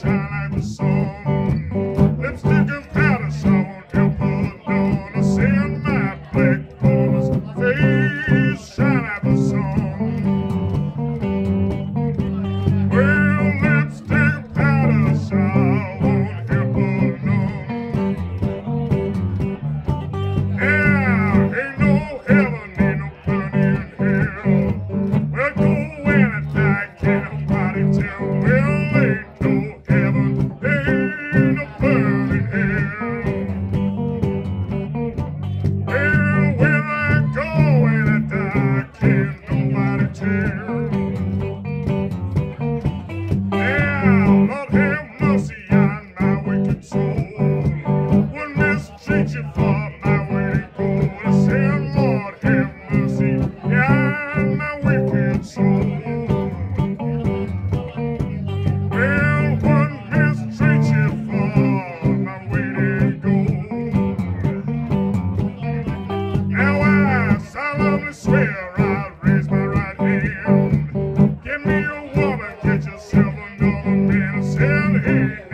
shine like the sun. Mm-hmm. gonna swear I'll raise my right hand. Give me a woman, get yourself another man, sell him.